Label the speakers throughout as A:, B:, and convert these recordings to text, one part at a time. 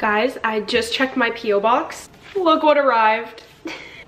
A: Guys, I just checked my P.O. box. Look what arrived.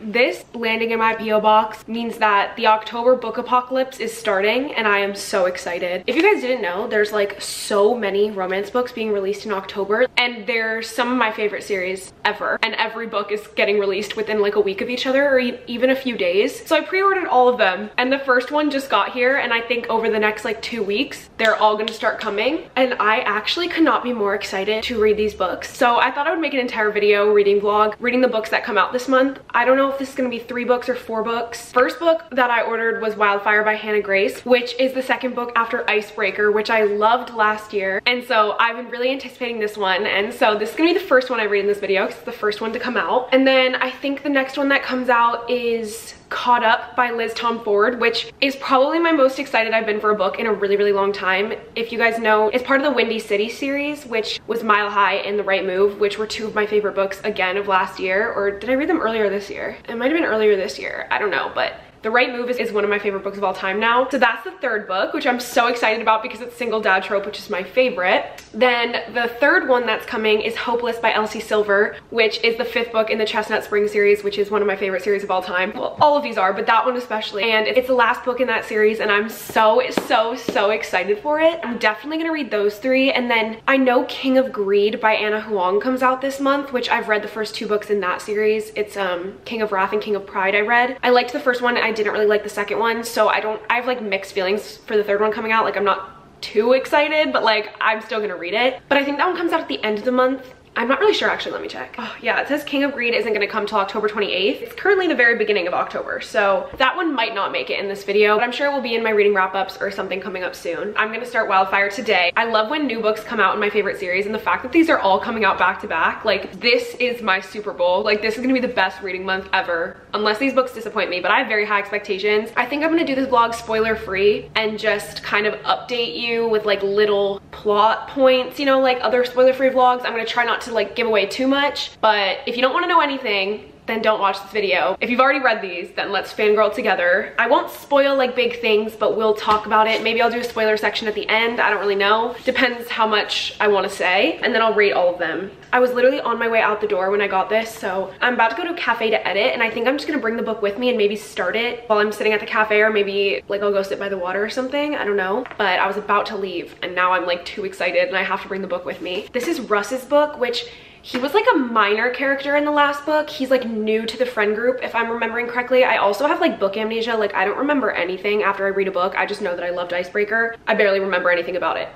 A: This landing in my P.O. box means that the October book apocalypse is starting and I am so excited. If you guys didn't know, there's like so many romance books being released in October and they're some of my favorite series ever. And every book is getting released within like a week of each other or e even a few days. So I pre-ordered all of them and the first one just got here and I think over the next like two weeks, they're all gonna start coming. And I actually could not be more excited to read these books. So I thought I would make an entire video reading vlog, reading the books that come out this month. I don't know if this is gonna be three books or four books. First book that I ordered was Wildfire by Hannah Grace, which is the second book after Icebreaker, which I loved last year. And so I've been really anticipating this one. And so this is gonna be the first one I read in this video because it's the first one to come out. And then I think the next one that comes out is Caught Up by Liz Tomforde, which is probably my most excited I've been for a book in a really, really long time. If you guys know, it's part of the Windy City series, which was Mile High and The Right Move, which were two of my favorite books again of last year. Or did I read them earlier this year? It might have been earlier this year. I don't know, but the Right Move is, is, one of my favorite books of all time now. So that's the third book, which I'm so excited about because it's Single Dad Trope, which is my favorite. Then the third one that's coming is Hopeless by Elsie Silver, which is the fifth book in the Chestnut Spring series, which is one of my favorite series of all time. Well, all of these are, but that one especially. And it's the last book in that series and I'm so, so, so excited for it. I'm definitely gonna read those three. And then I know King of Greed by Ana Huang comes out this month, which I've read the first two books in that series. It's um, King of Wrath and King of Pride I read. I liked the first one. I I didn't really like the second one. So I don't, I have like mixed feelings for the third one coming out. Like I'm not too excited, but like I'm still gonna read it. But I think that one comes out at the end of the month I'm not really sure actually, let me check. Oh yeah, it says King of Greed isn't gonna come till October 28th. It's currently the very beginning of October, so that one might not make it in this video, but I'm sure it will be in my reading wrap-ups or something coming up soon. I'm gonna start Wildfire today. I love when new books come out in my favorite series and the fact that these are all coming out back to back, like this is my Super Bowl. Like this is gonna be the best reading month ever, unless these books disappoint me, but I have very high expectations. I think I'm gonna do this vlog spoiler free and just kind of update you with like little plot points, you know, like other spoiler free vlogs. I'm gonna try not to like give away too much, but if you don't wanna know anything, then don't watch this video. If you've already read these, then let's fangirl together. I won't spoil like big things, but we'll talk about it. Maybe I'll do a spoiler section at the end. I don't really know. Depends how much I wanna say. And then I'll rate all of them. I was literally on my way out the door when I got this. So I'm about to go to a cafe to edit. And I think I'm just gonna bring the book with me and maybe start it while I'm sitting at the cafe or maybe like I'll go sit by the water or something. I don't know. But I was about to leave and now I'm like too excited and I have to bring the book with me. This is Russ's book, which he was like a minor character in the last book. He's like new to the friend group, if I'm remembering correctly. I also have like book amnesia. Like I don't remember anything after I read a book. I just know that I loved Icebreaker. I barely remember anything about it.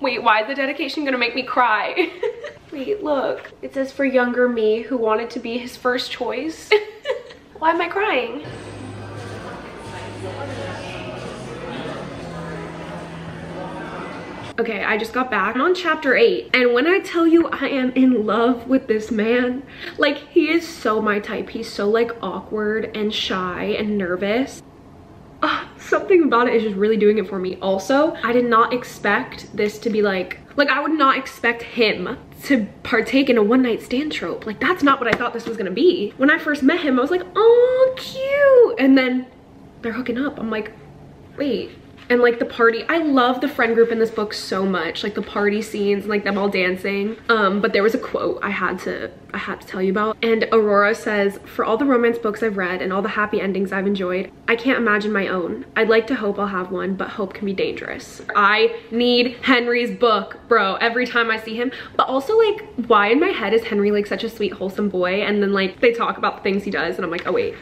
A: Wait, why is the dedication gonna make me cry? Wait, look. It says for younger me who wanted to be his first choice. why am I crying? Okay, I just got back I'm on chapter eight. And when I tell you I am in love with this man, like he is so my type. He's so like awkward and shy and nervous. Uh, something about it is just really doing it for me. Also, I did not expect this to be like, like I would not expect him to partake in a one night stand trope. Like that's not what I thought this was gonna be. When I first met him, I was like, oh, cute. And then they're hooking up. I'm like, wait, and like the party i love the friend group in this book so much like the party scenes and like them all dancing. Um but there was a quote i had to i had to tell you about. And aurora says for all the romance books i've read and all the happy endings i've enjoyed i can't imagine my own. I'd like to hope i'll have one but hope can be dangerous. I need henry's book bro every time i see him. But also like why in my head is henry like such a sweet wholesome boy? And then like they talk about the things he does and i'm like oh wait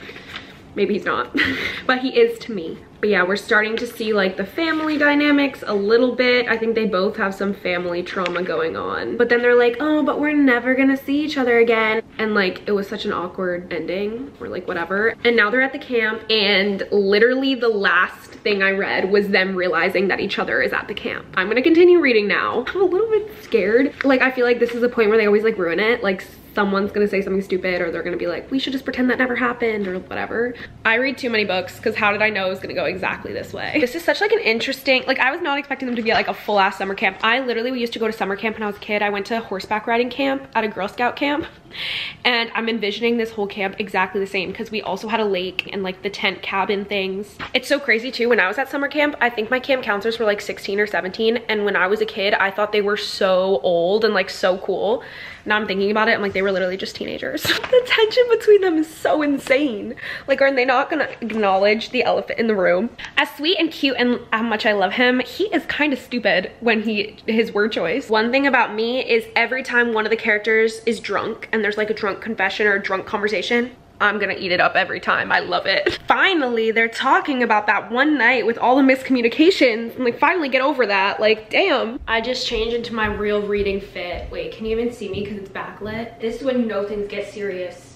A: maybe he's not. But he is to me. But yeah we're starting to see like the family dynamics a little bit. I think they both have some family trauma going on. But then they're like oh but we're never gonna see each other again. And like it was such an awkward ending or like whatever. And now they're at the camp and literally the last thing i read was them realizing that each other is at the camp. I'm gonna continue reading now. I'm a little bit scared. Like i feel like this is a point where they always like ruin it. Like someone's gonna say something stupid or they're gonna be like, we should just pretend that never happened or whatever. I read too many books because how did I know it was gonna go exactly this way? This is such like an interesting, like I was not expecting them to be at like a full ass summer camp. I literally we used to go to summer camp when I was a kid. I went to horseback riding camp at a Girl Scout camp and I'm envisioning this whole camp exactly the same because we also had a lake and like the tent cabin things. It's so crazy too. When I was at summer camp, I think my camp counselors were like 16 or 17 and when I was a kid, I thought they were so old and like so cool now I'm thinking about it, I'm like, they were literally just teenagers. the tension between them is so insane. Like, are they not gonna acknowledge the elephant in the room? As sweet and cute and how much I love him, he is kind of stupid when he, his word choice. One thing about me is every time one of the characters is drunk and there's like a drunk confession or a drunk conversation, I'm gonna eat it up every time. I love it. Finally, they're talking about that one night with all the miscommunications and like finally get over that. Like, damn. I just changed into my real reading fit. Wait, can you even see me because it's backlit? This is when you know things get serious.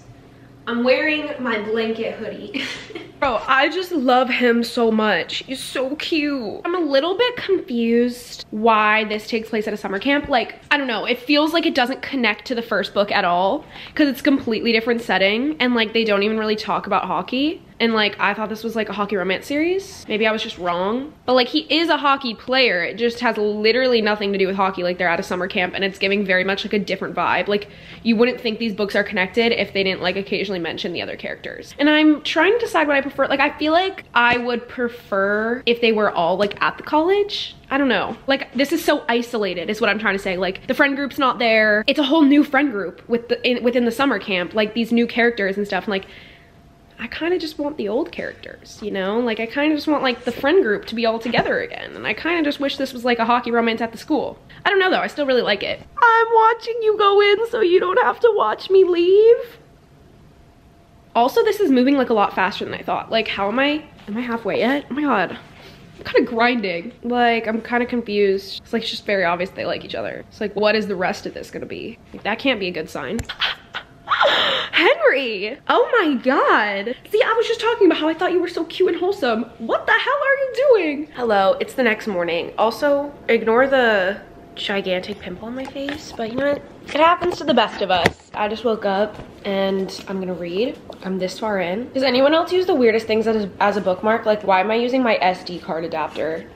A: I'm wearing my blanket hoodie. Bro, I just love him so much. He's so cute. I'm a little bit confused why this takes place at a summer camp. Like, I don't know. It feels like it doesn't connect to the first book at all because it's completely different setting and like they don't even really talk about hockey and like I thought this was like a hockey romance series. Maybe I was just wrong. But like he is a hockey player. It just has literally nothing to do with hockey. Like they're at a summer camp and it's giving very much like a different vibe. Like you wouldn't think these books are connected if they didn't like occasionally mention the other characters. And I'm trying to decide what I prefer. Like I feel like I would prefer if they were all like at the college. I don't know. Like this is so isolated is what I'm trying to say. Like the friend group's not there. It's a whole new friend group with the in, within the summer camp. Like these new characters and stuff. And like I kind of just want the old characters, you know? Like, I kind of just want, like, the friend group to be all together again. And I kind of just wish this was, like, a hockey romance at the school. I don't know, though. I still really like it. I'm watching you go in so you don't have to watch me leave. Also, this is moving, like, a lot faster than I thought. Like, how am I? Am I halfway yet? Oh, my God. I'm kind of grinding. Like, I'm kind of confused. It's, like, it's just very obvious they like each other. It's like, what is the rest of this gonna be? Like, that can't be a good sign. Henry! Oh my god. See, I was just talking about how I thought you were so cute and wholesome. What the hell are you doing? Hello, it's the next morning. Also, ignore the gigantic pimple on my face, but you know what? It happens to the best of us. I just woke up and I'm gonna read. I'm this far in. Does anyone else use the weirdest things as, as a bookmark? Like, why am I using my SD card adapter?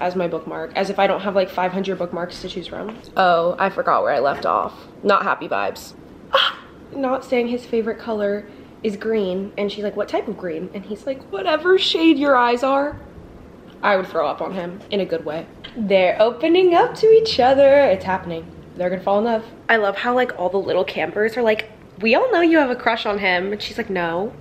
A: as my bookmark as if I don't have like 500 bookmarks to choose from. Oh, I forgot where I left off. Not happy vibes. not saying his favorite color is green. And she's like, what type of green? And he's like, whatever shade your eyes are. I would throw up on him in a good way. They're opening up to each other. It's happening. They're gonna fall in love. I love how like all the little campers are like, we all know you have a crush on him. And she's like, no.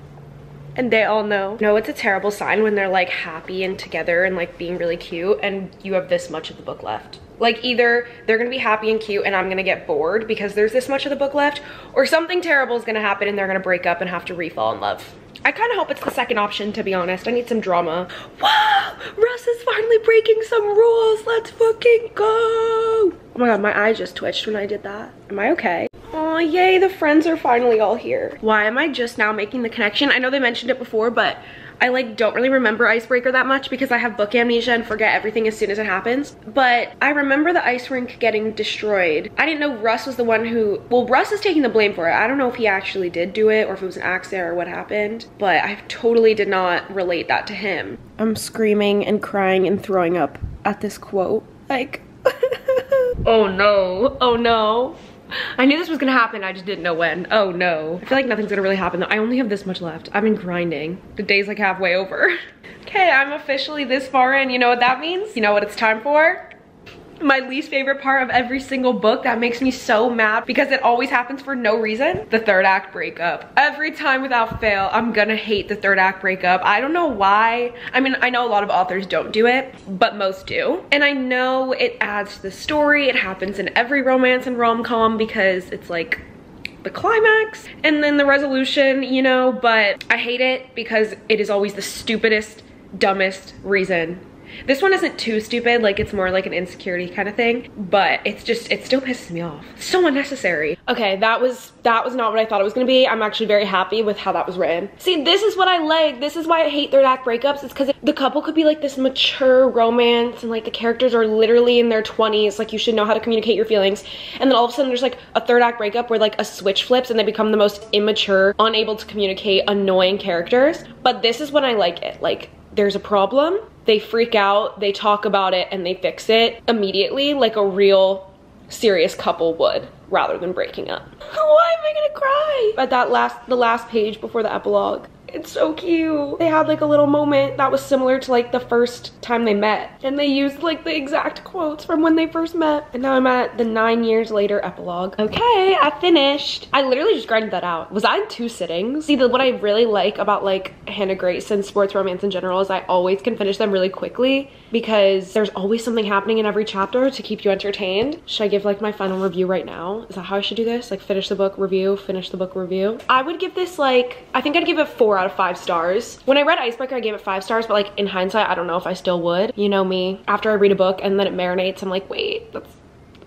A: And they all know. No, it's a terrible sign when they're like happy and together and like being really cute and you have this much of the book left. Like either they're gonna be happy and cute and I'm gonna get bored because there's this much of the book left or something terrible is gonna happen and they're gonna break up and have to refall in love. I kind of hope it's the second option, to be honest. I need some drama. Wow, Russ is finally breaking some rules. Let's fucking go. Oh my God, my eye just twitched when I did that. Am I okay? Oh, yay, the friends are finally all here. Why am I just now making the connection? I know they mentioned it before, but I like don't really remember Icebreaker that much because I have book amnesia and forget everything as soon as it happens. But I remember the ice rink getting destroyed. I didn't know Russ was the one who, well, Russ is taking the blame for it. I don't know if he actually did do it or if it was an accident or what happened, but I totally did not relate that to him. I'm screaming and crying and throwing up at this quote. Like, oh no, oh no. I knew this was gonna happen, I just didn't know when. Oh no. I feel like nothing's gonna really happen though. I only have this much left. I've been grinding. The day's like halfway over. okay, I'm officially this far in. You know what that means? You know what it's time for? My least favorite part of every single book that makes me so mad because it always happens for no reason the third act breakup. Every time without fail i'm gonna hate the third act breakup. I don't know why. I mean i know a lot of authors don't do it but most do. And i know it adds to the story. It happens in every romance and rom-com because it's like the climax and then the resolution you know but i hate it because it is always the stupidest dumbest reason This one isn't too stupid, like it's more like an insecurity kind of thing, but it's just, it still pisses me off. so unnecessary. Okay, that was, that was not what I thought it was gonna be. I'm actually very happy with how that was written. See, this is what I like. This is why I hate third act breakups. It's because the couple could be like this mature romance and like the characters are literally in their 20s, like you should know how to communicate your feelings. And then all of a sudden there's like a third act breakup where like a switch flips and they become the most immature, unable to communicate, annoying characters. But this is when I like it. Like there's a problem, they freak out, they talk about it, and they fix it immediately like a real serious couple would rather than breaking up. Why am I gonna cry? At that last, the last page before the epilogue, it's so cute. They had like a little moment that was similar to like the first time they met. And they used like the exact quotes from when they first met. And now I'm at the nine years later epilogue. Okay, I finished. I literally just grinded that out. Was I in two sittings? See, the, what I really like about like Hannah Grace and sports romance in general is I always can finish them really quickly because there's always something happening in every chapter to keep you entertained. Should I give like my final review right now? Is that how I should do this? Like finish the book review, finish the book review? I would give this like, I think I'd give it four out of five stars. When I read Icebreaker, I gave it five stars, but like in hindsight, I don't know if I still would. You know me, after I read a book and then it marinates, I'm like, wait, that's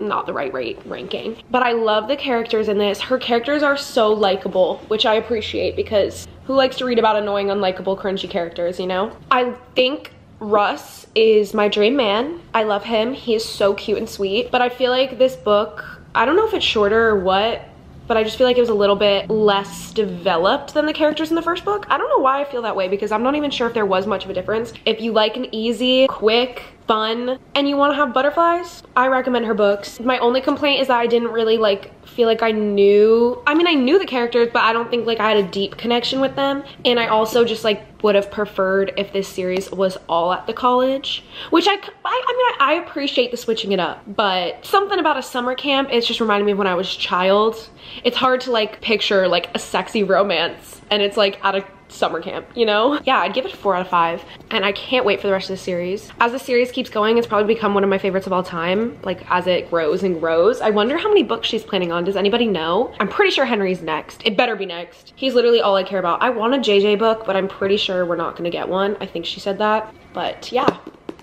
A: not the right rate ranking. But I love the characters in this. Her characters are so likable, which I appreciate because who likes to read about annoying, unlikable, cringy characters, you know? I think Russ is my dream man. I love him. He is so cute and sweet. But I feel like this book, I don't know if it's shorter or what, but I just feel like it was a little bit less developed than the characters in the first book. I don't know why I feel that way because I'm not even sure if there was much of a difference. If you like an easy, quick, fun, and you want to have butterflies, I recommend her books. My only complaint is that I didn't really like feel like I knew, I mean I knew the characters, but I don't think like I had a deep connection with them. And I also just like would have preferred if this series was all at the college, which I, I, I mean, I, I appreciate the switching it up, but something about a summer camp, it's just reminding me of when I was child. It's hard to like picture like a sexy romance and it's like at a summer camp, you know? Yeah, I'd give it a four out of five. And I can't wait for the rest of the series. As the series keeps going, it's probably become one of my favorites of all time, like as it grows and grows. I wonder how many books she's planning on. Does anybody know? I'm pretty sure Henry's next. It better be next. He's literally all I care about. I want a JJ book, but I'm pretty sure we're not gonna get one. I think she said that. But yeah,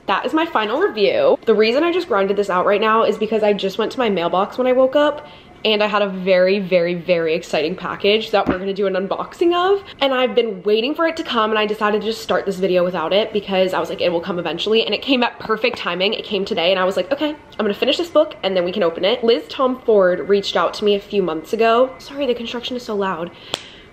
A: that is my final review. The reason I just grinded this out right now is because I just went to my mailbox when I woke up and I had a very, very, very exciting package that we're gonna do an unboxing of. And I've been waiting for it to come and I decided to just start this video without it because I was like, it will come eventually. And it came at perfect timing. It came today and I was like, okay, I'm gonna finish this book and then we can open it. Liz Tomforde reached out to me a few months ago. Sorry, the construction is so loud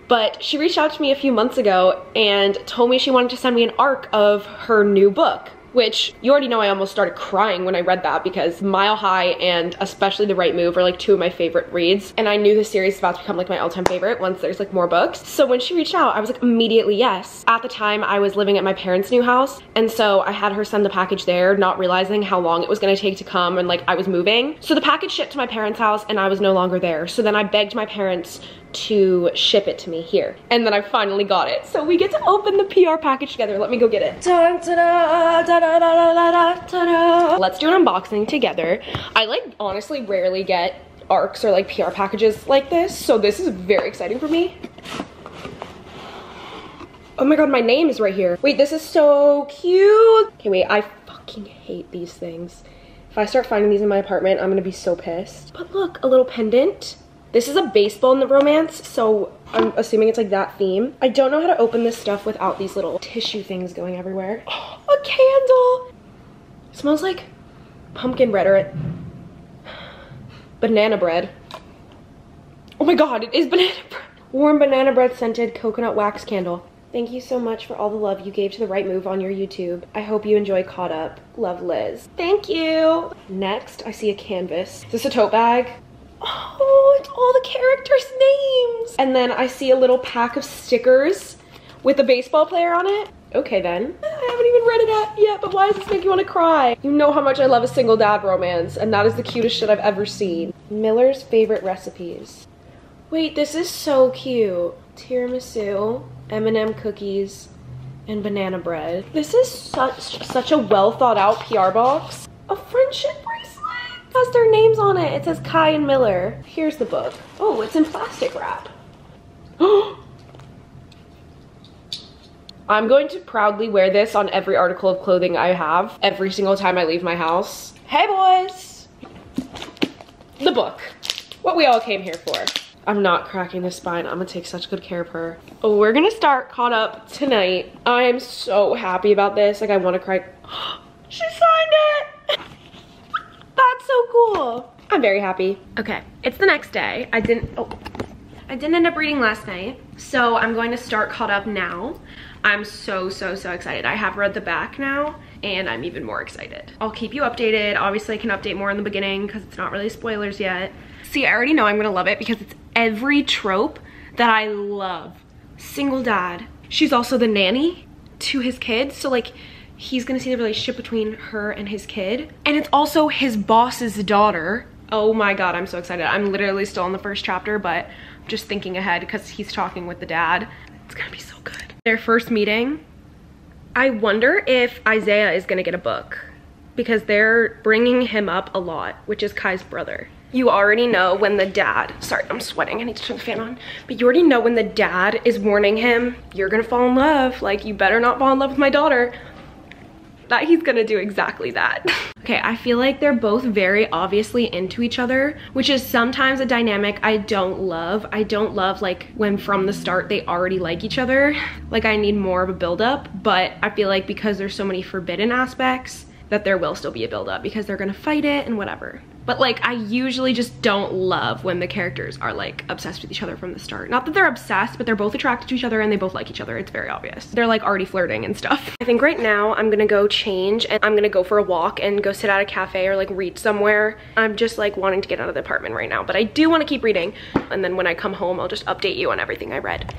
A: but she reached out to me a few months ago and told me she wanted to send me an arc of her new book which you already know I almost started crying when I read that because Mile High and especially The Right Move are like two of my favorite reads. And I knew the series is about to become like my all-time favorite once there's like more books. So when she reached out, I was like immediately yes. At the time, I was living at my parents' new house. And so I had her send the package there, not realizing how long it was gonna take to come and like I was moving. So the package shipped to my parents' house and I was no longer there. So then I begged my parents to ship it to me here. And then I finally got it. So we get to open the PR package together. Let me go get it. Let's do an unboxing together. I like honestly rarely get arcs or like PR packages like this. So this is very exciting for me. Oh my god, my name is right here. Wait, this is so cute. Okay, wait, I fucking hate these things. If I start finding these in my apartment, I'm gonna be so pissed. But look, a little pendant. This is a baseball in the romance, so I'm assuming it's like that theme. I don't know how to open this stuff without these little tissue things going everywhere. Oh, a candle! It smells like pumpkin bread or it, banana bread. Oh my god, it is banana bread. Warm banana bread scented coconut wax candle. Thank you so much for all the love you gave to The Right Move on your YouTube. I hope you enjoy Caught Up. Love, Liz. Thank you. Next, I see a canvas. Is this a tote bag? Oh, it's all the characters' names. And then I see a little pack of stickers with a baseball player on it. Okay then. I haven't even read it yet, but why does this make you want to cry? You know how much I love a single dad romance, and that is the cutest shit I've ever seen. Miller's favorite recipes. Wait, this is so cute. Tiramisu, M&M cookies, and banana bread. This is such such a well thought out PR box. A friendship has their names on it. It says Kai and Miller. Here's the book. Oh, it's in plastic wrap. I'm going to proudly wear this on every article of clothing I have every single time I leave my house. Hey boys! The book. What we all came here for. I'm not cracking the spine. I'm gonna take such good care of her. Oh, we're gonna start caught up tonight. I am so happy about this. Like I wanna cry. she signed it! So cool. I'm very happy. Okay, it's the next day. I didn't, oh, I didn't end up reading last night. So I'm going to start caught up now. I'm so, so, so excited. I have read the back now and I'm even more excited. I'll keep you updated. Obviously I can update more in the beginning because it's not really spoilers yet. See, I already know I'm gonna love it because it's every trope that I love. Single dad. She's also the nanny to his kids. So like he's gonna see the relationship between her and his kid. And it's also his boss's daughter. Oh my God, I'm so excited. I'm literally still in the first chapter, but I'm just thinking ahead because he's talking with the dad. It's gonna be so good. Their first meeting, I wonder if Isaiah is gonna get a book because they're bringing him up a lot, which is Kai's brother you already know when the dad, sorry, I'm sweating, I need to turn the fan on, but you already know when the dad is warning him, you're gonna fall in love, like you better not fall in love with my daughter, that he's gonna do exactly that. okay, I feel like they're both very obviously into each other, which is sometimes a dynamic I don't love. I don't love like when from the start they already like each other. Like I need more of a buildup, but I feel like because there's so many forbidden aspects, that there will still be a buildup because they're gonna fight it and whatever. But like, I usually just don't love when the characters are like obsessed with each other from the start. Not that they're obsessed, but they're both attracted to each other and they both like each other. It's very obvious. They're like already flirting and stuff. I think right now I'm gonna go change and I'm gonna go for a walk and go sit at a cafe or like read somewhere. I'm just like wanting to get out of the apartment right now, but I do wanna keep reading. And then when I come home, I'll just update you on everything I read.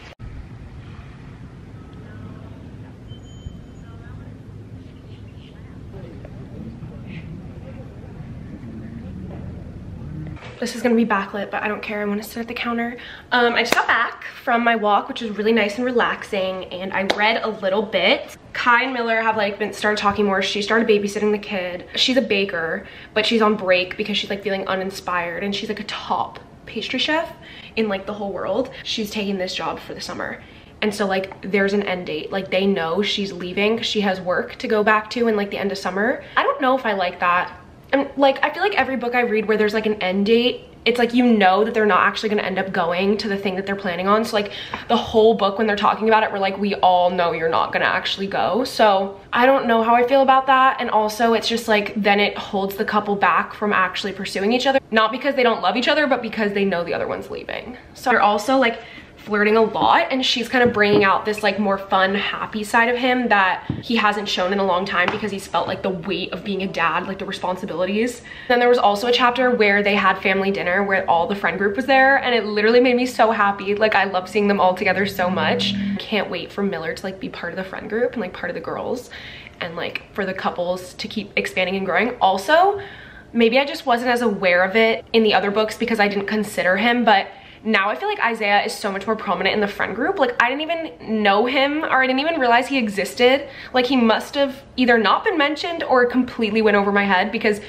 A: This is gonna be backlit, but I don't care. I wanna sit at the counter. Um, I just got back from my walk, which was really nice and relaxing, and I read a little bit. Kai and Miller have like been started talking more. She started babysitting the kid. She's a baker, but she's on break because she's like feeling uninspired, and she's like a top pastry chef in like the whole world. She's taking this job for the summer. And so like there's an end date. Like they know she's leaving she has work to go back to in like the end of summer. I don't know if I like that and like I feel like every book I read where there's like an end date it's like you know that they're not actually to end up going to the thing that they're planning on. So like the whole book when they're talking about it we're like we all know you're not to actually go. So i don't know how i feel about that. And also it's just like then it holds the couple back from actually pursuing each other. Not because they don't love each other but because they know the other one's leaving. So they're also like flirting a lot and she's kind of bringing out this like more fun happy side of him that he hasn't shown in a long time because he's felt like the weight of being a dad like the responsibilities. Then there was also a chapter where they had family dinner where all the friend group was there and it literally made me so happy. Like i love seeing them all together so much. Can't wait for miller to like be part of the friend group and like part of the girls and like for the couples to keep expanding and growing. Also maybe i just wasn't as aware of it in the other books because i didn't consider him but now I feel like Isaiah is so much more prominent in the friend group. Like I didn't even know him or I didn't even realize he existed. Like he must have either not been mentioned or completely went over my head because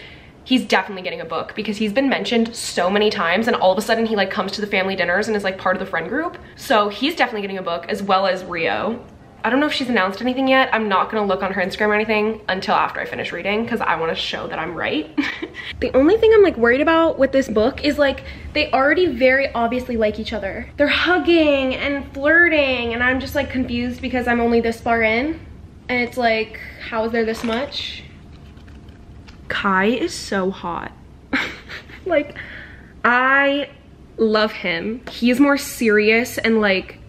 A: he's definitely getting a book because he's been mentioned so many times and all of a sudden he like comes to the family dinners and is like part of the friend group. So he's definitely getting a book as well as Rio. I don't know if she's announced anything yet. I'm not gonna look on her Instagram or anything until after I finish reading because I wanna show that I'm right. the only thing I'm like worried about with this book is like, they already very obviously like each other. They're hugging and flirting and I'm just like confused because I'm only this far in. And it's like, how is there this much? Kai is so hot. like, I love him. He's more serious and like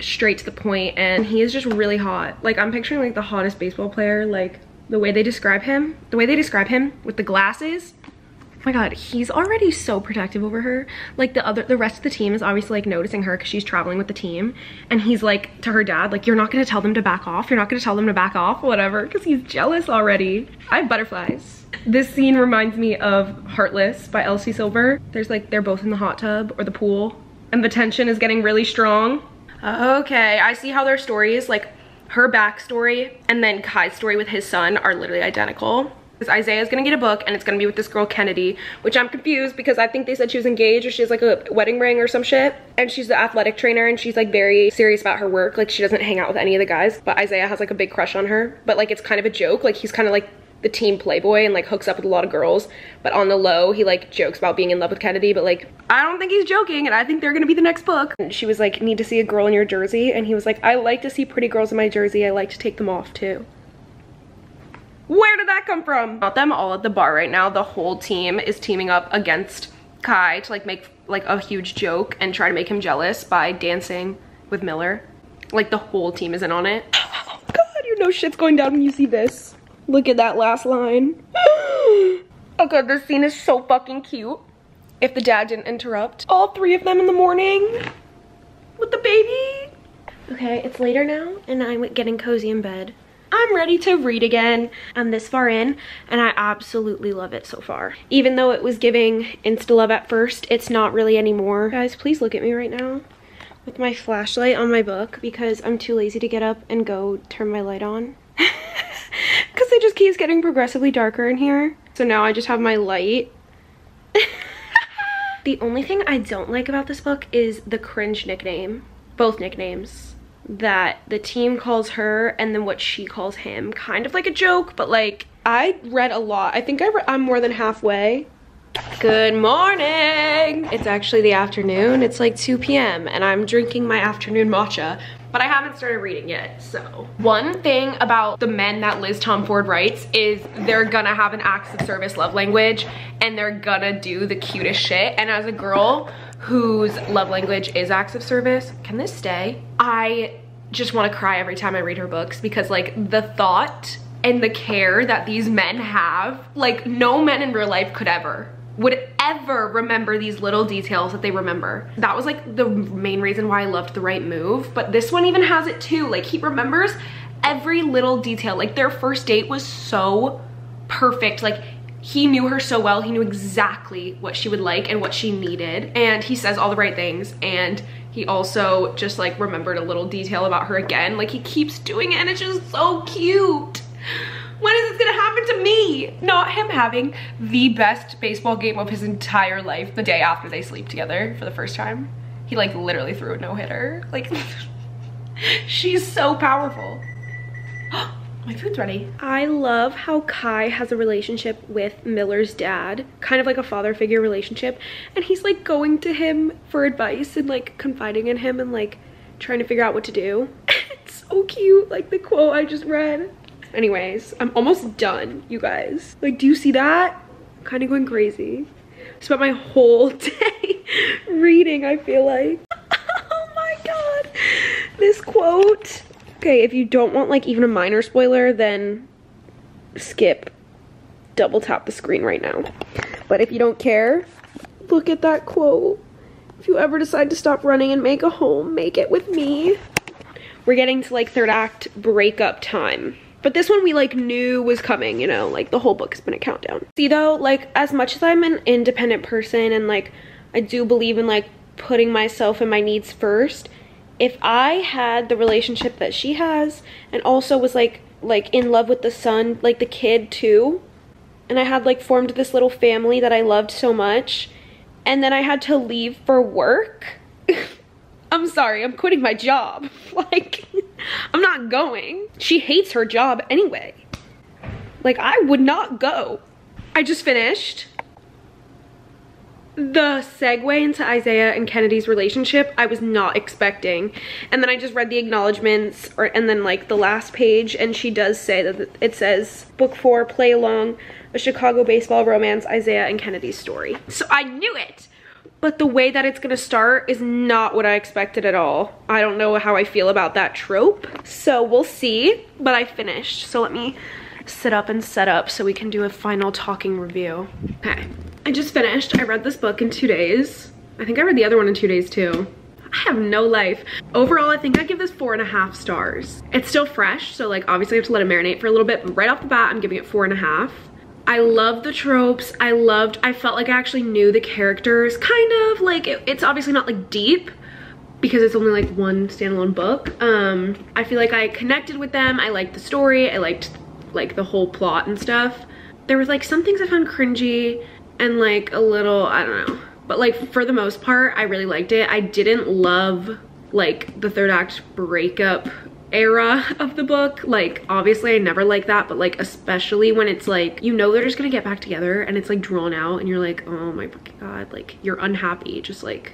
A: straight to the point and he is just really hot. Like I'm picturing like the hottest baseball player, like the way they describe him, the way they describe him with the glasses. Oh my god, he's already so protective over her. Like the other, the rest of the team is obviously like noticing her because she's traveling with the team. And he's like to her dad, like, you're not gonna tell them to back off. You're not gonna tell them to back off, whatever, because he's jealous already. I have butterflies. This scene reminds me of Heartless by Elsie Silver. There's like, they're both in the hot tub or the pool and the tension is getting really strong. Okay, I see how their stories, like her backstory and then Kai's story with his son are literally identical. Because Isaiah is gonna get a book and it's gonna be with this girl Kennedy, which I'm confused because I think they said she was engaged or she has like a wedding ring or some shit. And she's the athletic trainer and she's like very serious about her work. Like she doesn't hang out with any of the guys, but Isaiah has like a big crush on her. But like it's kind of a joke. Like he's kind of like the team playboy and like hooks up with a lot of girls but on the low he like jokes about being in love with kennedy but like i don't think he's joking and i think they're gonna be the next book and she was like need to see a girl in your jersey and he was like i like to see pretty girls in my jersey i like to take them off too where did that come from? Not them all at the bar right now. The whole team is teaming up against Kai to like make like a huge joke and try to make him jealous by dancing with Miller. Like the whole team is in on it. Oh God, you know shit's going down when you see this. Look at that last line. oh God, this scene is so fucking cute. If the dad didn't interrupt. All three of them in the morning with the baby. Okay, it's later now and I'm getting cozy in bed. I'm ready to read again. I'm this far in and I absolutely love it so far. Even though it was giving insta love at first, it's not really anymore. Guys, please look at me right now with my flashlight on my book because I'm too lazy to get up and go turn my light on. Because it just keeps getting progressively darker in here. So now I just have my light. the only thing I don't like about this book is the cringe nickname. Both nicknames that the team calls her and then what she calls him. Kind of like a joke, but like I read a lot. I think I I'm more than halfway. Good morning. It's actually the afternoon. It's like 2 p.m. and I'm drinking my afternoon matcha, but I haven't started reading yet, so. One thing about the men that Liz Tomforde writes is they're gonna have an acts of service love language and they're gonna do the cutest shit. And as a girl whose love language is acts of service, can this stay? I just wanna cry every time I read her books because like the thought and the care that these men have, like no men in real life could ever would ever remember these little details that they remember. That was like the main reason why I loved The Right Move, but this one even has it too. Like he remembers every little detail. Like their first date was so perfect. Like he knew her so well. He knew exactly what she would like and what she needed. And he says all the right things. And he also just like remembered a little detail about her again. Like he keeps doing it and it's just so cute. When is this gonna happen to me? Not him having the best baseball game of his entire life the day after they sleep together for the first time. He like literally threw a no-hitter. Like, she's so powerful. My food's ready. I love how Kai has a relationship with Miller's dad, kind of like a father figure relationship. And he's like going to him for advice and like confiding in him and like trying to figure out what to do. it's so cute, like the quote I just read. Anyways, I'm almost done, you guys. Like, do you see that? kind of going crazy. Spent my whole day reading, I feel like. oh my god. This quote. Okay, if you don't want like even a minor spoiler, then skip. Double tap the screen right now. But if you don't care, look at that quote. If you ever decide to stop running and make a home, make it with me. We're getting to like third act breakup time. But this one we like knew was coming, you know, like the whole book has been a countdown. See though, like as much as I'm an independent person and like I do believe in like putting myself and my needs first, if I had the relationship that she has and also was like like in love with the son, like the kid too, and I had like formed this little family that I loved so much, and then I had to leave for work, I'm sorry, I'm quitting my job. like I'm not going. She hates her job anyway. Like, I would not go. I just finished the segue into Isaiah and Kennedy's relationship I was not expecting. And then I just read the acknowledgments or and then like the last page and she does say that it says book four play along a Chicago baseball romance Isaiah and Kennedy's story. So I knew it but the way that it's gonna start is not what I expected at all. I don't know how I feel about that trope, so we'll see, but I finished. So let me sit up and set up so we can do a final talking review. Okay, I just finished. I read this book in two days. I think I read the other one in two days too. I have no life. Overall, I think I give this four and a half stars. It's still fresh, so like obviously I have to let it marinate for a little bit, but right off the bat, I'm giving it four and a half. I love the tropes. I loved, I felt like I actually knew the characters, kind of like, it, it's obviously not like deep because it's only like one standalone book. Um, I feel like I connected with them. I liked the story. I liked like the whole plot and stuff. There was like some things I found cringy and like a little, I don't know. But like for the most part, I really liked it. I didn't love like the third act breakup era of the book. Like obviously i never like that but like especially when it's like you know they're just gonna get back together and it's like drawn out and you're like oh my fucking god like you're unhappy just like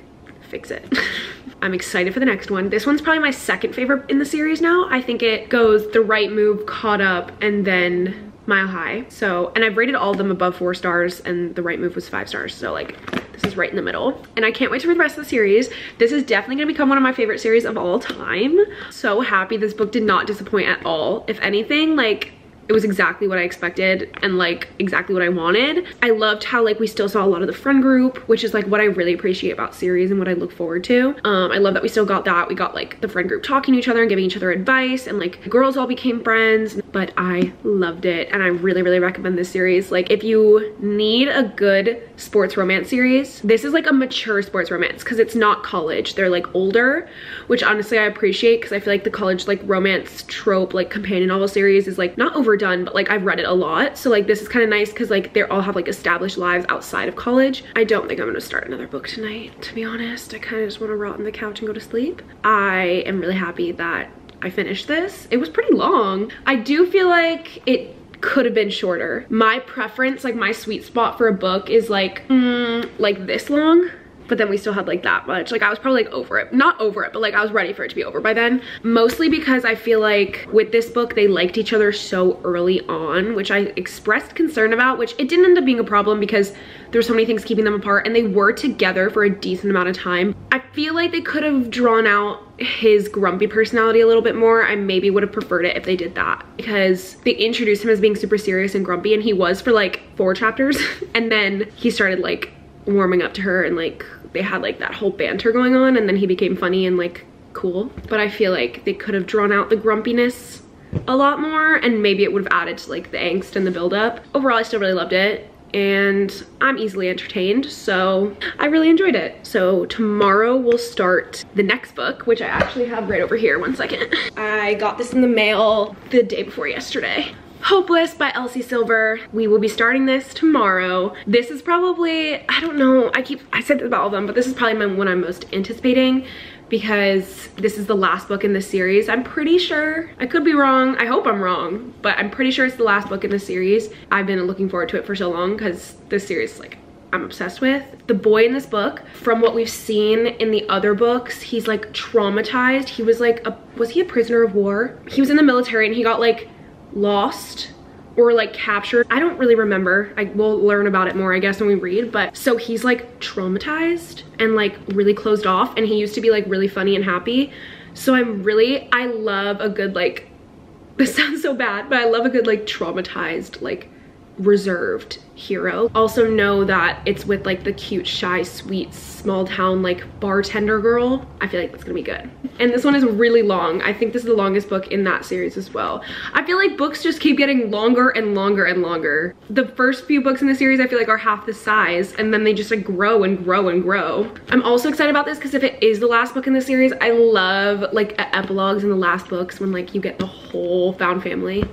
A: fix it. I'm excited for the next one. This one's probably my second favorite in the series now. I think it goes the right move caught up and then mile high. So and i've rated all of them above four stars and the right move was five stars. So like this is right in the middle. And i can't wait to read the rest of the series. This is definitely gonna become one of my favorite series of all time. So happy this book did not disappoint at all. If anything like it was exactly what I expected and like exactly what I wanted. I loved how like we still saw a lot of the friend group, which is like what I really appreciate about series and what I look forward to. Um, I love that we still got that. We got like the friend group talking to each other and giving each other advice and like girls all became friends, but I loved it and I really, really recommend this series. Like if you need a good sports romance series, this is like a mature sports romance because it's not college. They're like older, which honestly I appreciate because I feel like the college like romance trope like companion novel series is like not over overdone, but like I've read it a lot. So like this is kind of nice because like they all have like established lives outside of college. I don't think I'm gonna start another book tonight, to be honest. I kind of just want to rot on the couch and go to sleep. I am really happy that I finished this. It was pretty long. I do feel like it could have been shorter. My preference, like my sweet spot for a book is like, mm, like this long but then we still had like that much. Like i was probably like over it. Not over it but like i was ready for it to be over by then. Mostly because i feel like with this book they liked each other so early on which i expressed concern about which it didn't end up being a problem because there's so many things keeping them apart and they were together for a decent amount of time. I feel like they could have drawn out his grumpy personality a little bit more. I maybe would have preferred it if they did that because they introduced him as being super serious and grumpy and he was for like four chapters and then he started like warming up to her and like they had like that whole banter going on and then he became funny and like cool. But I feel like they could have drawn out the grumpiness a lot more and maybe it would have added to like the angst and the buildup. Overall, I still really loved it and I'm easily entertained, so I really enjoyed it. So tomorrow we'll start the next book, which I actually have right over here, one second. I got this in the mail the day before yesterday. Hopeless by Elsie Silver. We will be starting this tomorrow. This is probably, I don't know, I keep, I said this about all of them, but this is probably my one I'm most anticipating because this is the last book in the series. I'm pretty sure, I could be wrong, I hope I'm wrong, but I'm pretty sure it's the last book in the series. I've been looking forward to it for so long because this series like I'm obsessed with. The boy in this book, from what we've seen in the other books, he's like traumatized. He was like, a, was he a prisoner of war? He was in the military and he got like lost or like captured. I don't really remember. I will learn about it more, I guess, when we read. But so he's like traumatized and like really closed off and he used to be like really funny and happy. So I'm really, I love a good like, this sounds so bad, but I love a good like traumatized, like reserved hero. Also know that it's with like the cute, shy, sweet, small town like bartender girl. I feel like that's gonna be good. And this one is really long. I think this is the longest book in that series as well. I feel like books just keep getting longer and longer and longer. The first few books in the series I feel like are half the size and then they just like grow and grow and grow. I'm also excited about this because if it is the last book in the series, I love like epilogues in the last books when like you get the whole found family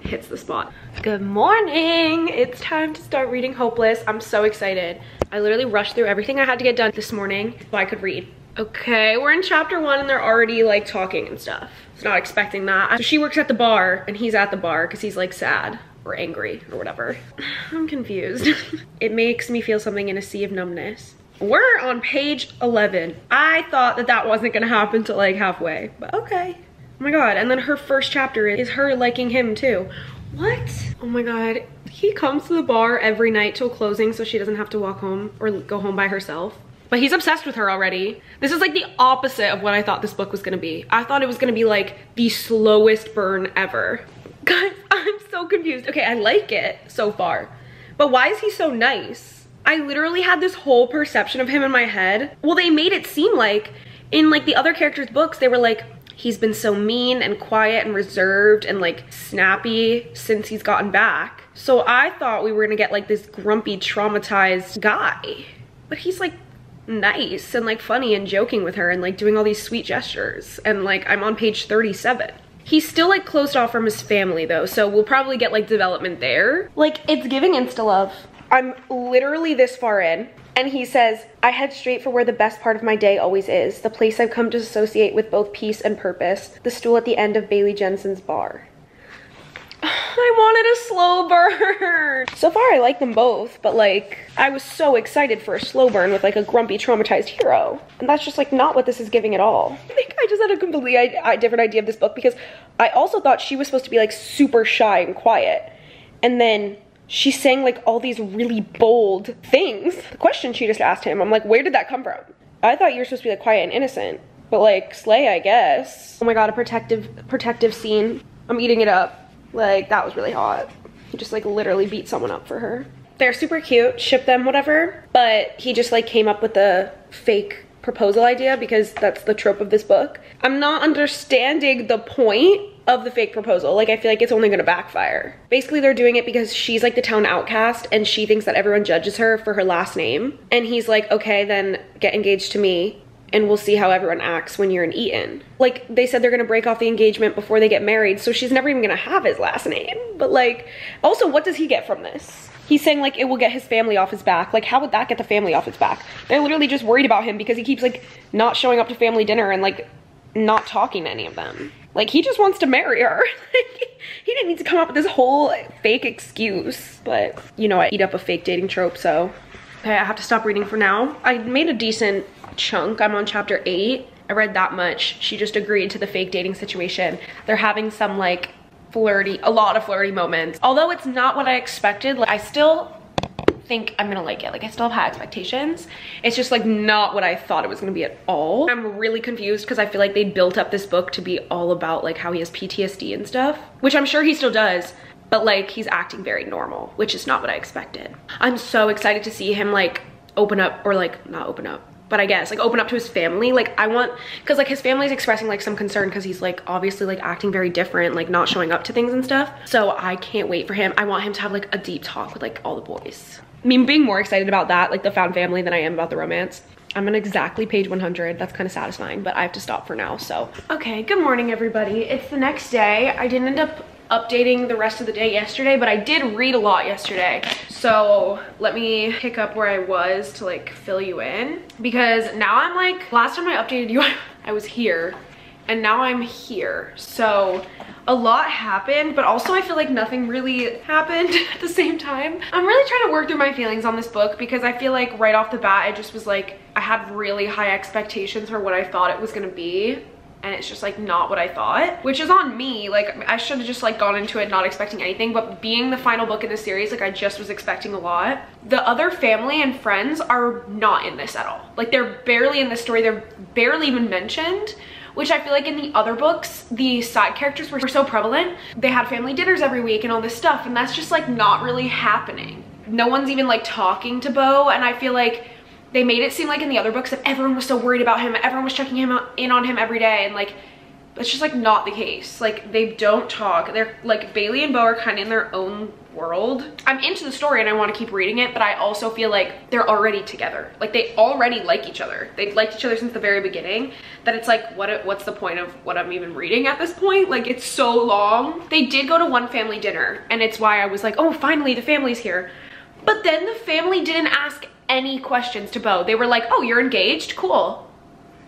A: hits the spot. Good morning. It's time to start reading Hopeless. I'm so excited. I literally rushed through everything I had to get done this morning so I could read. Okay, we're in chapter one and they're already like talking and stuff. I was not expecting that. So she works at the bar and he's at the bar because he's like sad or angry or whatever. I'm confused. it makes me feel something in a sea of numbness. We're on page 11. I thought that that wasn't gonna happen till like halfway, but okay. Oh my god, and then her first chapter is her liking him too. What? Oh my god. He comes to the bar every night till closing so she doesn't have to walk home or go home by herself. But he's obsessed with her already. This is like the opposite of what I thought this book was gonna be. I thought it was gonna be like the slowest burn ever. Guys, I'm so confused. Okay, I like it so far. But why is he so nice? I literally had this whole perception of him in my head. Well, they made it seem like in like the other characters' books, they were like, he's been so mean and quiet and reserved and like snappy since he's gotten back. So I thought we were gonna get like this grumpy, traumatized guy. But he's like nice and like funny and joking with her and like doing all these sweet gestures. And like I'm on page 37. He's still like closed off from his family though, so we'll probably get like development there. Like it's giving insta love. I'm literally this far in and he says, I head straight for where the best part of my day always is, the place I've come to associate with both peace and purpose, the stool at the end of Bailey Jansen's bar. I wanted a slow burn. So far, I like them both, but like, I was so excited for a slow burn with like a grumpy, traumatized hero. And that's just like not what this is giving at all. I think I just had a completely different idea of this book because I also thought she was supposed to be like super shy and quiet. And then she's saying like all these really bold things. The question she just asked him, I'm like, where did that come from? I thought you were supposed to be like quiet and innocent, but like slay, I guess. Oh my god, a protective, protective scene. I'm eating it up. Like that was really hot. He just like literally beat someone up for her. They're super cute, ship them, whatever. But he just like came up with the fake proposal idea because that's the trope of this book. I'm not understanding the point of the fake proposal. Like I feel like it's only gonna backfire. Basically they're doing it because she's like the town outcast and she thinks that everyone judges her for her last name. And he's like, okay, then get engaged to me and we'll see how everyone acts when you're in Eaton. Like they said they're gonna break off the engagement before they get married, so she's never even gonna have his last name. But like, also what does he get from this? He's saying like it will get his family off his back. Like how would that get the family off his back? They're literally just worried about him because he keeps like not showing up to family dinner and like not talking to any of them. Like he just wants to marry her. he didn't need to come up with this whole fake excuse. But you know, I eat up a fake dating trope, so. Okay, I have to stop reading for now. I made a decent chunk. I'm on chapter eight. I read that much. She just agreed to the fake dating situation. They're having some like flirty, a lot of flirty moments. Although it's not what I expected, like I still think I'm gonna like it. Like I still have high expectations. It's just like not what I thought it was gonna be at all. I'm really confused because I feel like they built up this book to be all about like how he has PTSD and stuff, which I'm sure he still does but like he's acting very normal, which is not what I expected. I'm so excited to see him like open up or like not open up, but I guess like open up to his family. Like I want, cause like his family's expressing like some concern cause he's like obviously like acting very different, like not showing up to things and stuff. So I can't wait for him. I want him to have like a deep talk with like all the boys. I mean, being more excited about that, like the found family than I am about the romance. I'm on exactly page 100. That's kind of satisfying, but I have to stop for now, so. Okay, good morning, everybody. It's the next day. I didn't end up updating the rest of the day yesterday, but I did read a lot yesterday. So let me pick up where I was to like fill you in because now I'm like, last time I updated you, I was here and now I'm here. So a lot happened, but also I feel like nothing really happened at the same time. I'm really trying to work through my feelings on this book because I feel like right off the bat, I just was like, I had really high expectations for what I thought it was gonna be and it's just like not what I thought, which is on me. Like I should have just like gone into it not expecting anything, but being the final book in the series, like I just was expecting a lot. The other family and friends are not in this at all. Like they're barely in the story. They're barely even mentioned, which I feel like in the other books, the side characters were so prevalent. They had family dinners every week and all this stuff, and that's just like not really happening. No one's even like talking to Beau, and I feel like they made it seem like in the other books that everyone was so worried about him everyone was checking him out, in on him every day and like it's just like not the case. Like they don't talk. They're like bailey and beau are kind of in their own world. I'm into the story and i want to keep reading it but i also feel like they're already together. Like they already like each other. They've liked each other since the very beginning that it's like what what's the point of what i'm even reading at this point? Like it's so long. They did go to one family dinner and it's why i was like oh finally the family's here. But then the family didn't ask any questions to Beau. They were like, oh, you're engaged? Cool.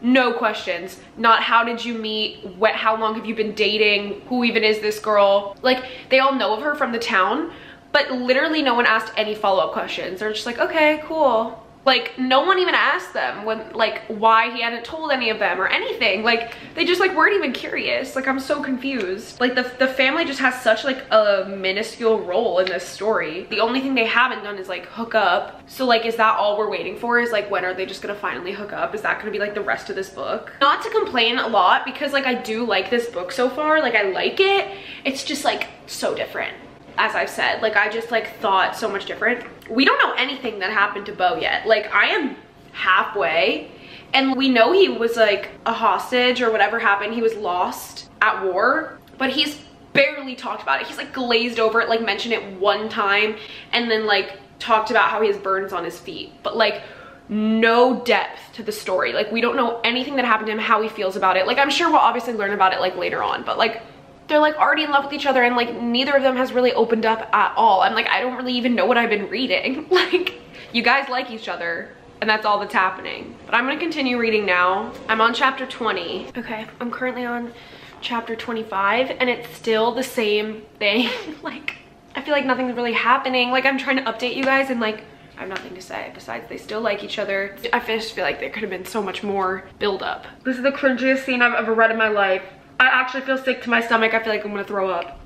A: No questions. Not how did you meet? What, how long have you been dating? Who even is this girl? Like, they all know of her from the town, but literally no one asked any follow-up questions. They're just like, okay, cool like no one even asked them when like why he hadn't told any of them or anything. Like they just like weren't even curious. Like i'm so confused. Like the, the family just has such like a minuscule role in this story. The only thing they haven't done is like hook up. So like is that all we're waiting for is like when are they just gonna finally hook up? Is that gonna be like the rest of this book? Not to complain a lot because like i do like this book so far. Like i like it. It's just like so different as I've said, like I just like thought so much different. We don't know anything that happened to Beau yet. Like I am halfway and we know he was like a hostage or whatever happened. He was lost at war, but he's barely talked about it. He's like glazed over it, like mentioned it one time and then like talked about how he has burns on his feet. But like no depth to the story. Like we don't know anything that happened to him, how he feels about it. Like I'm sure we'll obviously learn about it like later on, but like they're like already in love with each other and like neither of them has really opened up at all. I'm like, I don't really even know what I've been reading. Like, you guys like each other and that's all that's happening. But I'm gonna continue reading now. I'm on chapter 20. Okay, I'm currently on chapter 25 and it's still the same thing. like, I feel like nothing's really happening. Like, I'm trying to update you guys and like, I have nothing to say besides they still like each other. I just feel like there could have been so much more build up. This is the cringiest scene I've ever read in my life. I actually feel sick to my stomach. I feel like I'm gonna throw up.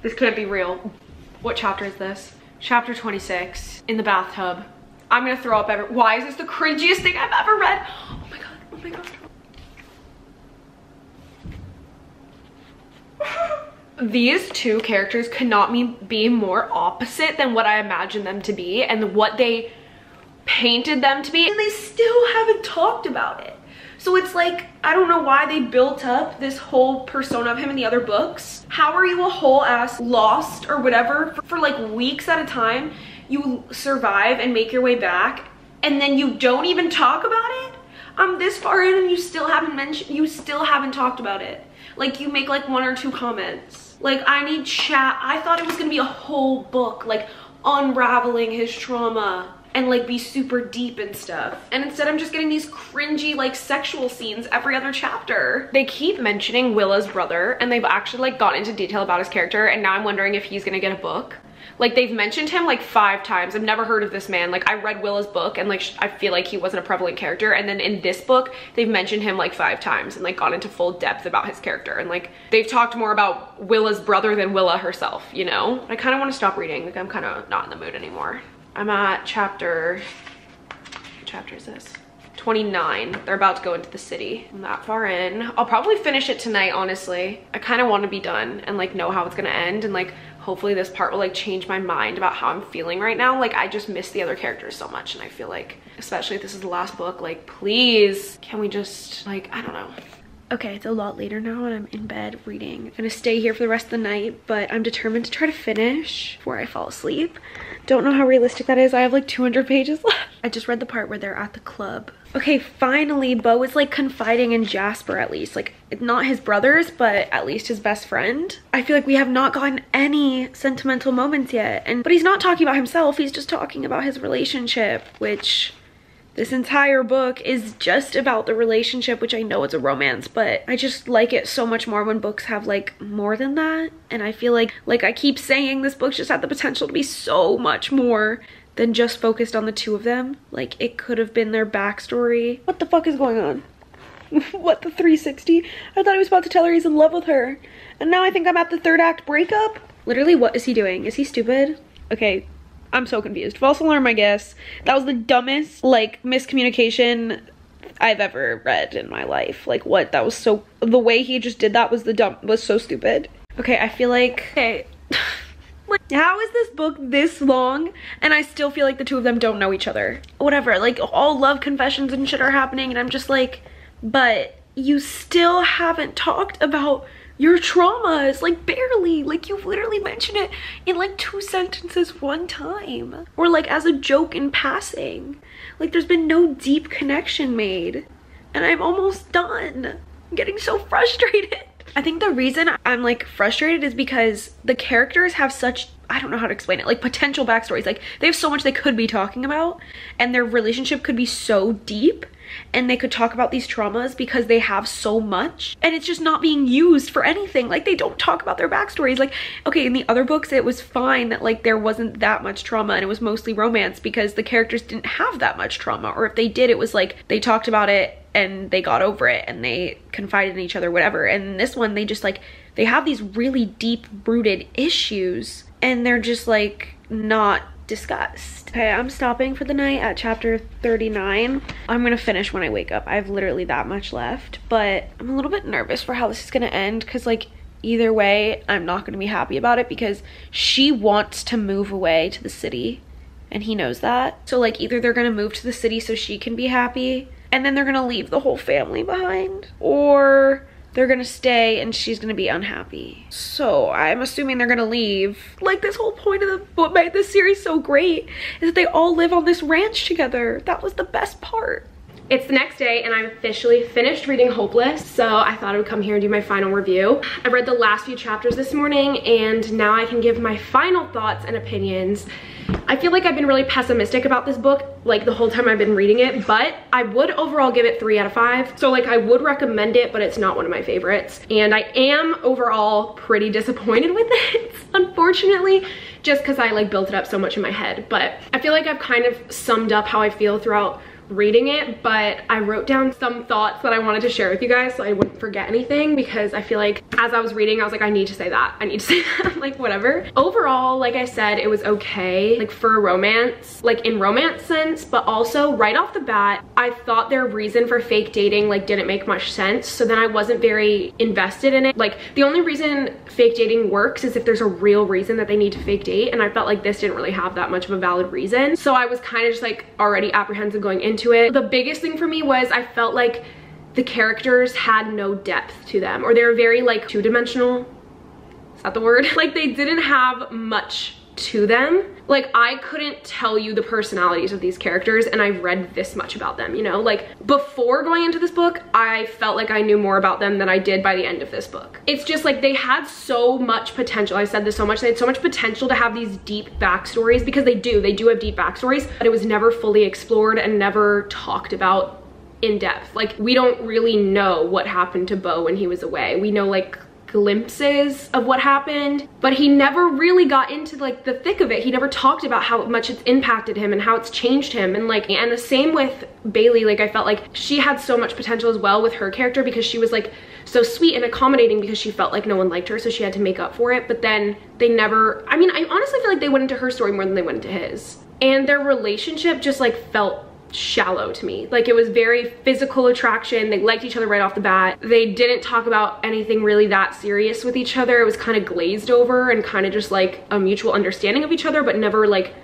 A: This can't be real. What chapter is this? Chapter 26, in the bathtub. I'm gonna throw up every- Why is this the cringiest thing I've ever read? Oh my god, oh my god. These two characters could not be more opposite than what I imagined them to be and what they painted them to be. And they still haven't talked about it. So it's like, I don't know why they built up this whole persona of him in the other books. How are you a whole ass lost or whatever for, for like weeks at a time? You survive and make your way back and then you don't even talk about it? I'm this far in and you still haven't mentioned, you still haven't talked about it. Like you make like one or two comments. Like I need chat. I thought it was gonna be a whole book, like unraveling his trauma and like be super deep and stuff. And instead I'm just getting these cringy like sexual scenes every other chapter. They keep mentioning Willa's brother and they've actually like gone into detail about his character and now I'm wondering if he's gonna get a book. Like they've mentioned him like five times. I've never heard of this man. Like I read Willa's book and like I feel like he wasn't a prevalent character. And then in this book, they've mentioned him like five times and like gone into full depth about his character. And like they've talked more about Willa's brother than Willa herself, you know? I kind of want to stop reading. Like I'm kind of not in the mood anymore. I'm at chapter, chapter is this? 29 they're about to go into the city. I'm that far in. I'll probably finish it tonight honestly. I kind of want to be done and like know how it's gonna end and like hopefully this part will like change my mind about how i'm feeling right now. Like i just miss the other characters so much and i feel like especially if this is the last book like please can we just like i don't know Okay, it's a lot later now and I'm in bed reading. I'm gonna stay here for the rest of the night, but I'm determined to try to finish before I fall asleep. Don't know how realistic that is. I have like 200 pages left. I just read the part where they're at the club. Okay, finally, Beau is like confiding in Jasper at least. Like, not his brothers, but at least his best friend. I feel like we have not gotten any sentimental moments yet. And But he's not talking about himself. He's just talking about his relationship, which this entire book is just about the relationship, which I know it's a romance, but I just like it so much more when books have like more than that. And I feel like, like I keep saying, this book just had the potential to be so much more than just focused on the two of them. Like it could have been their backstory. What the fuck is going on? what, the 360? I thought he was about to tell her he's in love with her. And now I think I'm at the third act breakup? Literally, what is he doing? Is he stupid? Okay, I'm so confused. False alarm, I guess. That was the dumbest, like, miscommunication I've ever read in my life. Like, what? That was so... The way he just did that was the dumb... Was so stupid. Okay, I feel like... Okay. like, how is this book this long and I still feel like the two of them don't know each other? Whatever, like, all love confessions and shit are happening and I'm just like... But you still haven't talked about your traumas, like barely, like you've literally mentioned it in like two sentences one time or like as a joke in passing. Like there's been no deep connection made and I'm almost done. I'm getting so frustrated. I think the reason I'm like frustrated is because the characters have such I don't know how to explain it, like potential backstories. Like they have so much they could be talking about and their relationship could be so deep and they could talk about these traumas because they have so much and it's just not being used for anything. Like they don't talk about their backstories. Like okay in the other books it was fine that like there wasn't that much trauma and it was mostly romance because the characters didn't have that much trauma or if they did it was like they talked about it and they got over it and they confided in each other whatever. And this one they just like they have these really deep rooted issues and they're just like not discussed. Okay, I'm stopping for the night at chapter 39. I'm gonna finish when I wake up. I have literally that much left, but I'm a little bit nervous for how this is gonna end because like either way, I'm not gonna be happy about it because she wants to move away to the city and he knows that. So like either they're gonna move to the city so she can be happy and then they're gonna leave the whole family behind or they're gonna stay and she's gonna be unhappy. So I'm assuming they're gonna leave. Like this whole point of the what made this series so great is that they all live on this ranch together. That was the best part. It's the next day and I'm officially finished reading Hopeless, so I thought I would come here and do my final review. I read the last few chapters this morning and now I can give my final thoughts and opinions. I feel like I've been really pessimistic about this book like the whole time I've been reading it, but I would overall give it three out of five. So like I would recommend it, but it's not one of my favorites. And I am overall pretty disappointed with it, unfortunately, just because I like built it up so much in my head. But I feel like I've kind of summed up how I feel throughout reading it, but I wrote down some thoughts that I wanted to share with you guys so I wouldn't forget anything because I feel like as I was reading, I was like, I need to say that. I need to say that, like whatever. Overall, like I said, it was okay, like for a romance, like in romance sense, but also right off the bat, I thought their reason for fake dating like didn't make much sense. So then I wasn't very invested in it. Like the only reason fake dating works is if there's a real reason that they need to fake date. And I felt like this didn't really have that much of a valid reason. So I was kind of just like already apprehensive going into into it. The biggest thing for me was I felt like the characters had no depth to them or they were very like two-dimensional. Is that the word? Like they didn't have much to them. Like I couldn't tell you the personalities of these characters and I've read this much about them, you know? Like before going into this book, I felt like I knew more about them than I did by the end of this book. It's just like they had so much potential. I said this so much. They had so much potential to have these deep backstories because they do. They do have deep backstories, but it was never fully explored and never talked about in depth. Like we don't really know what happened to Beau when he was away. We know like glimpses of what happened, but he never really got into like the thick of it. He never talked about how much it's impacted him and how it's changed him. And like, and the same with Bailey, like I felt like she had so much potential as well with her character because she was like so sweet and accommodating because she felt like no one liked her. So she had to make up for it. But then they never, I mean, I honestly feel like they went into her story more than they went into his. And their relationship just like felt shallow to me. Like it was very physical attraction. They liked each other right off the bat. They didn't talk about anything really that serious with each other. It was kind of glazed over and kind of just like a mutual understanding of each other, but never like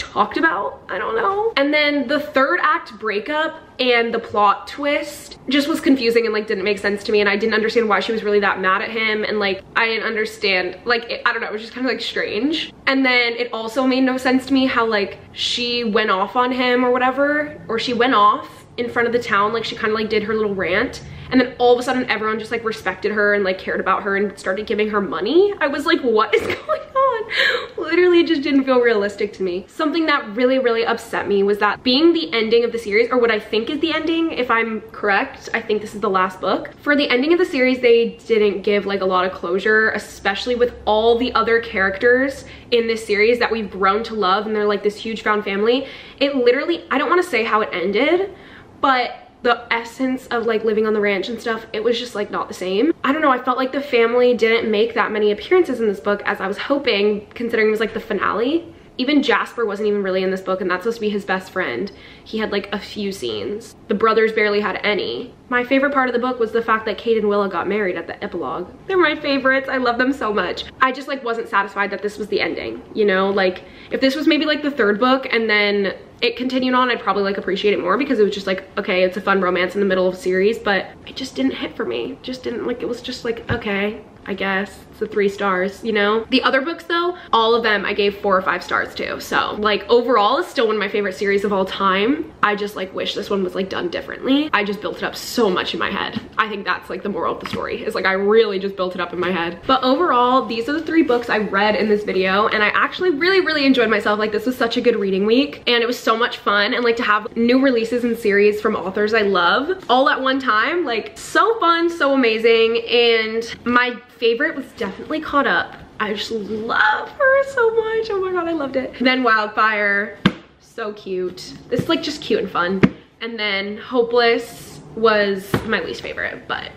A: talked about, I don't know. And then the third act breakup and the plot twist just was confusing and like didn't make sense to me and I didn't understand why she was really that mad at him and like I didn't understand like it, I don't know it was just kind of like strange and then it also made no sense to me how like she went off on him or whatever or she went off in front of the town like she kind of like did her little rant and then all of a sudden everyone just like respected her and like cared about her and started giving her money. I was like, what is going on? Literally just didn't feel realistic to me. Something that really, really upset me was that being the ending of the series, or what I think is the ending, if I'm correct, I think this is the last book. For the ending of the series, they didn't give like a lot of closure, especially with all the other characters in this series that we've grown to love and they're like this huge found family. It literally, I don't want to say how it ended, but the essence of like living on the ranch and stuff, it was just like not the same. I don't know, I felt like the family didn't make that many appearances in this book as I was hoping, considering it was like the finale. Even Jasper wasn't even really in this book and that's supposed to be his best friend. He had like a few scenes. The brothers barely had any. My favorite part of the book was the fact that Cade and Willa got married at the epilogue. They're my favorites. I love them so much. I just like wasn't satisfied that this was the ending, you know? Like if this was maybe like the third book and then it continued on, I'd probably like appreciate it more because it was just like, okay, it's a fun romance in the middle of series, but it just didn't hit for me. Just didn't like, it was just like, okay, I guess. A three stars, you know? The other books though, all of them I gave four or five stars to. So like overall, it's still one of my favorite series of all time. I just like wish this one was like done differently. I just built it up so much in my head. I think that's like the moral of the story is like I really just built it up in my head. But overall, these are the three books I read in this video and I actually really, really enjoyed myself. Like this was such a good reading week and it was so much fun and like to have new releases and series from authors I love all at one time. Like so fun, so amazing. And my favorite was definitely Caught Up. I just love her so much. Oh my god, I loved it. Then Wildfire, so cute. This is like just cute and fun. And then Hopeless was my least favorite, but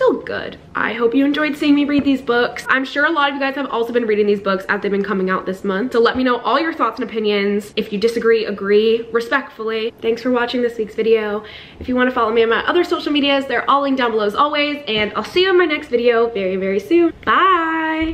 A: still good. I hope you enjoyed seeing me read these books. I'm sure a lot of you guys have also been reading these books as they've been coming out this month. So let me know all your thoughts and opinions. If you disagree, agree, respectfully. Thanks for watching this week's video. If you want to follow me on my other social medias, they're all linked down below as always. And I'll see you in my next video very, very soon. Bye!